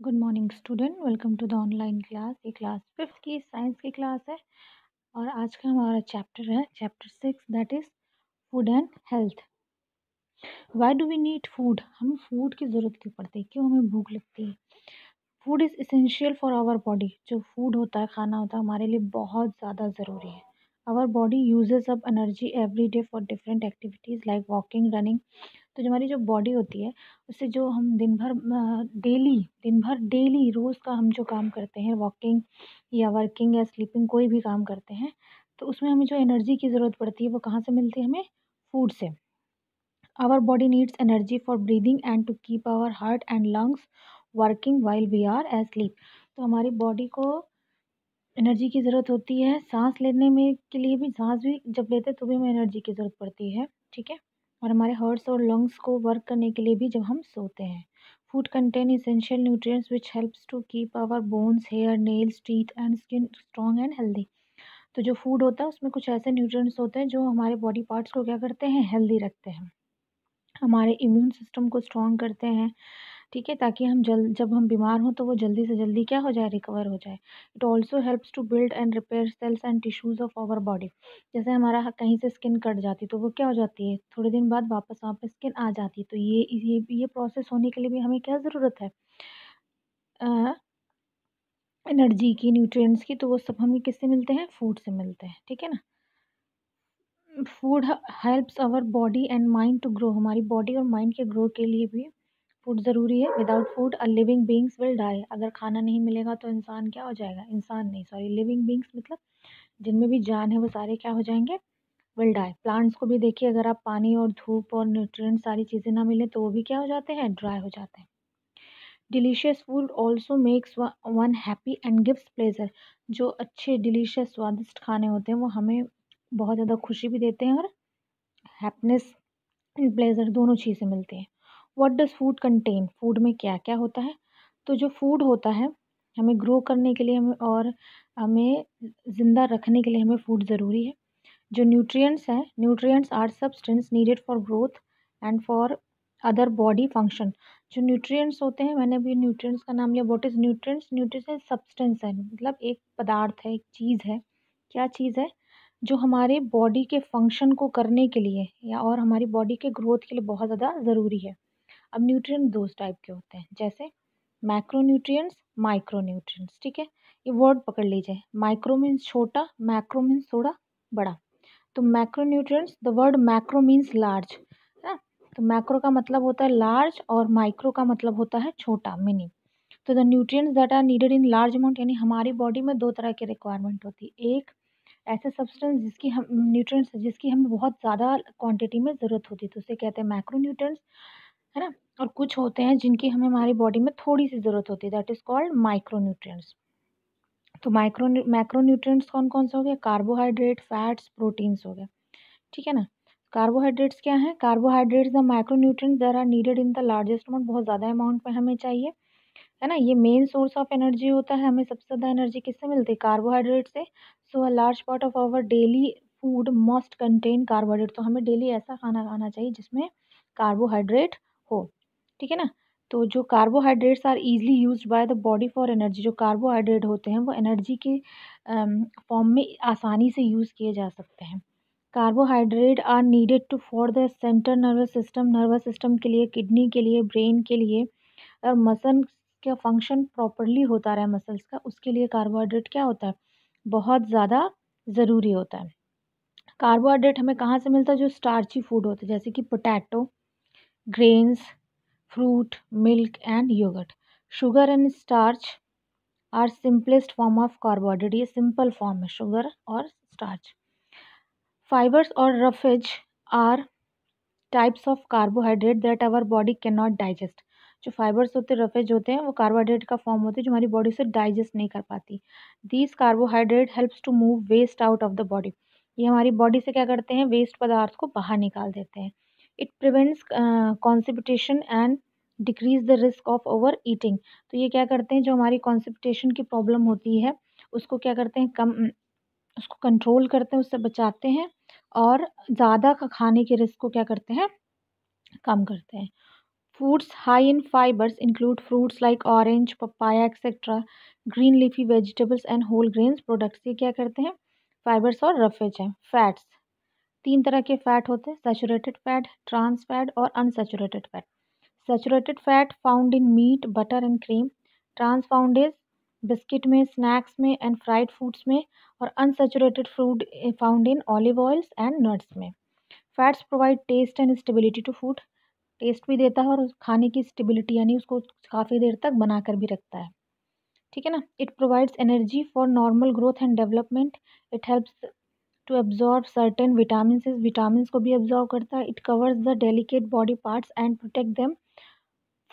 Good morning student welcome to the online class ये class fifth की science की class है और आज का हमारा चैप्टर है chapter six that is food and health why do we need food हमें फ़ूड की ज़रूरत क्यों पड़ती है? क्यों हमें भूख लगती है? Food is essential for our body जो फ़ूड होता है, खाना होता है, हमारे लिए बहुत ज़्यादा ज़रूरी है। Our body uses up energy every day for different activities like walking running तो जो हमारी जो बॉडी होती है, उससे जो हम दिन भर डेली दिन भर डेली रोज़ का हम जो काम करते हैं वॉकिंग या वर्किंग या स्लीपिंग कोई भी काम करते हैं तो उसमें हमें जो एनर्जी की ज़रूरत पड़ती है, वो कहाँ से मिलती है हमें? फ़ूड से। Our body needs energy for breathing and to keep our heart and lungs working while we are as sleep तो हमारी बॉडी को एनर्जी की ज़रूरत होती है, सांस लेने में के लिए भी, सांस भी जब लेते हैं तो भी हमें एनर्जी की ज़रूरत पड़ती है, ठीक है? और हमारे हर्ट्स और लंग्स को वर्क करने के लिए भी जब हम सोते हैं। Food contain essential nutrients which helps to keep our bones, hair, nails, teeth and skin strong and healthy. तो जो फ़ूड होता है उसमें कुछ ऐसे न्यूट्रिएंट्स होते हैं जो हमारे बॉडी पार्ट्स को क्या करते हैं? हेल्दी रखते हैं। हमारे इम्यून सिस्टम को स्ट्रॉन्ग करते हैं। ठीक है, ताकि हम जल, जब हम बीमार हों तो वो जल्दी से जल्दी क्या हो जाए रिकवर हो जाए। It also helps to build and repair cells and tissues of our body जैसे हमारा कहीं से स्किन कट जाती तो वो क्या हो जाती है, थोड़े दिन बाद वापस वहाँ पर स्किन आ जाती तो ये ये ये प्रोसेस होने के लिए भी हमें क्या ज़रूरत है? एनर्जी की न्यूट्रिएंट्स की तो वो सब हमें किससे मिलते हैं? फ़ूड से मिलते हैं, ठीक है ना? Food helps our body and mind to grow हमारी बॉडी और माइंड के ग्रो के लिए भी फ़ूड ज़रूरी है without food a living beings will die अगर खाना नहीं मिलेगा तो इंसान क्या हो जाएगा? इंसान नहीं सॉरी लिविंग बींग्स मतलब जिनमें भी जान है वो सारे क्या हो जाएँगे? विल डाई प्लांट्स को भी देखिए, अगर आप पानी और धूप और न्यूट्रिएंट सारी चीज़ें ना मिलें तो वो भी क्या हो जाते हैं? ड्राई हो जाते हैं. Delicious food also makes one happy and gives pleasure जो अच्छे डिलीशियस स्वादिष्ट खाने होते हैं, वो हमें बहुत ज़्यादा खुशी भी देते हैं और हैप्पीनेस एंड प्लेजर दोनों चीज़ें मिलती हैं। What does food contain food में क्या क्या होता है? तो जो फ़ूड होता है, हमें ग्रो करने के लिए हमें और हमें ज़िंदा रखने के लिए हमें फ़ूड ज़रूरी है। जो न्यूट्रिएंट्स हैं nutrients are substance needed for growth and for other body function जो न्यूट्रिएंट्स होते हैं, मैंने अभी न्यूट्रिएंट्स का नाम लिया। What is nutrients nutrients substance है। मतलब एक पदार्थ है, एक चीज़ है। क्या चीज़ है? जो हमारे बॉडी के फ़ंक्शन को करने के लिए या और हमारी बॉडी के ग्रोथ के लिए बहुत ज़्यादा ज़रूरी है। अब न्यूट्रिएंट दो टाइप के होते हैं, जैसे मैक्रो न्यूट्रिएंट्स माइक्रो ठीक है? ये वर्ड पकड़ लीजिए माइक्रो मीन्स छोटा मैक्रो मीन्स थोड़ा बड़ा। तो macro nutrients the word macro means large है तो मैक्रो का मतलब होता है लार्ज और माइक्रो का मतलब होता है छोटा मिनी तो the nutrients that are needed in large amount यानी हमारी बॉडी में दो तरह की रिक्वायरमेंट होती है। एक, ऐसे सब्सटेंस जिसकी हम न्यूट्रिएंट्स जिसकी हमें बहुत ज़्यादा क्वांटिटी में ज़रूरत होती है तो उसे कहते हैं मैक्रो न्यूट्रिएंट्स है ना? और कुछ होते हैं जिनकी हमें हमारी बॉडी में थोड़ी सी ज़रूरत होती है that is called micro nutrients तो माइक्रो माइक्रो न्यूट्रिएंट्स कौन कौन से हो गए? कार्बोहाइड्रेट फैट्स प्रोटीन्स हो गए। ठीक है ना? कार्बोहाइड्रेट्स क्या हैं? Carbohydrates the micro nutrients there are needed in the largest amount बहुत ज़्यादा अमाउंट में हमें चाहिए। है ना? ये मेन सोर्स ऑफ़ एनर्जी होता है, हमें सबसे ज़्यादा एनर्जी किससे मिलती है? कार्बोहाइड्रेट से। So a large part of our daily food must contain carbohydrate तो हमें डेली ऐसा खाना खाना चाहिए जिसमें कार्बोहाइड्रेट हो, ठीक है ना? तो जो carbohydrates are easily used by the body for energy जो कार्बोहाइड्रेट होते हैं, वो एनर्जी के फॉर्म में आसानी से यूज़ किए जा सकते हैं। Carbohydrate are needed to for the centre nervous system nervous system के लिए किडनी के लिए ब्रेन के लिए, और मसल का फ़ंक्शन प्रॉपरली होता रहे मसल्स का, उसके लिए कार्बोहाइड्रेट क्या होता है? बहुत ज़्यादा ज़रूरी होता है। कार्बोहाइड्रेट हमें कहाँ से मिलता है? जो स्टार्ची फ़ूड होते हैं, जैसे कि potato grains, fruit, milk and yogurt. Sugar and starch are simplest form of carbohydrate. simple form है sugar और starch. Fibers or roughage are types of carbohydrate that our body cannot digest. जो fibres होते हैं roughage होते हैं वो carbohydrate का form होते हैं जो हमारी बॉडी से डाइजेस्ट नहीं कर पाती these carbohydrate helps to move waste out of the body ये हमारी बॉडी से क्या करते हैं वेस्ट पदार्थ को बाहर निकाल देते हैं it prevents constipation and decrease the risk of overeating तो ये क्या करते हैं? जो हमारी कॉन्सिपिटेशन की प्रॉब्लम होती है उसको क्या करते हैं? कम उसको कंट्रोल करते हैं उससे बचाते हैं और ज़्यादा खाने के रिस्क को क्या करते हैं? कम करते हैं। Foods high in fibres include fruits like orange, papaya, etc. Green leafy vegetables and whole grains products. ये क्या करते हैं? फाइबर्स और रफेज हैं। फैट्स तीन तरह के फैट होते हैं सेचुरेटेड फैट ट्रांस फैट और unsaturated fat saturated fat found in meat butter and cream trans found is biscuit में स्नैक्स में एंड फ्राइड फूड्स में और unsaturated food found in olive oils and nuts में. Fats provide taste and stability to food taste भी देता है और खाने की स्टेबिलिटी यानी उसको काफ़ी देर तक बना कर भी रखता है। ठीक है ना? It provides energy for normal growth and development it helps to absorb certain vitamin vitamin को भी एब्जॉर्व करता है। It covers the delicate body parts and protect them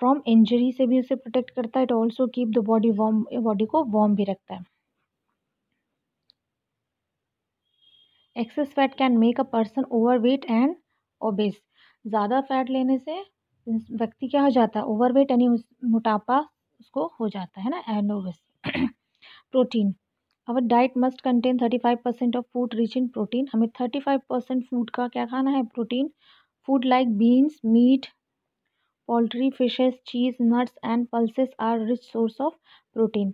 from injury से भी उसे प्रोटेक्ट करता है। It also keep the body warm body को वार्म भी रखता है। Excess fat can make a person overweight and obese ज़्यादा फैट लेने से व्यक्ति क्या हो जाता है? ओवरवेट यानी मोटापा उसको हो जाता है ना? And obese protein our diet must contain thirty five percent of food rich in protein हमें थर्टी फाइव परसेंट फ़ूड का क्या खाना है? Protein food like beans meat poultry fishes cheese nuts and pulses are rich source of protein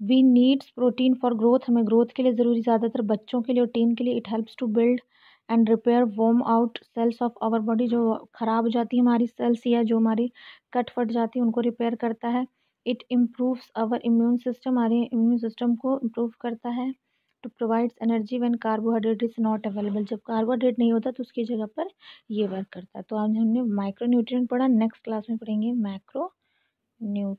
we needs protein for growth हमें growth के लिए ज़रूरी ज़्यादातर बच्चों के लिए और टीन के लिए it helps to build and repair worn out cells of our body जो ख़राब हो जाती है, हमारी सेल्स या जो हमारी कट फट जाती है, उनको रिपेयर करता है। It improves our immune system हमारे इम्यून सिस्टम को इम्प्रूव करता है to provides energy when carbohydrate is not available जब कार्बोहाइड्रेट नहीं होता तो उसकी जगह पर ये वर्क करता है। तो आज हमने माइक्रो न्यूट्रिय पढ़ा नेक्स्ट क्लास में पढ़ेंगे माइक्रो न्यू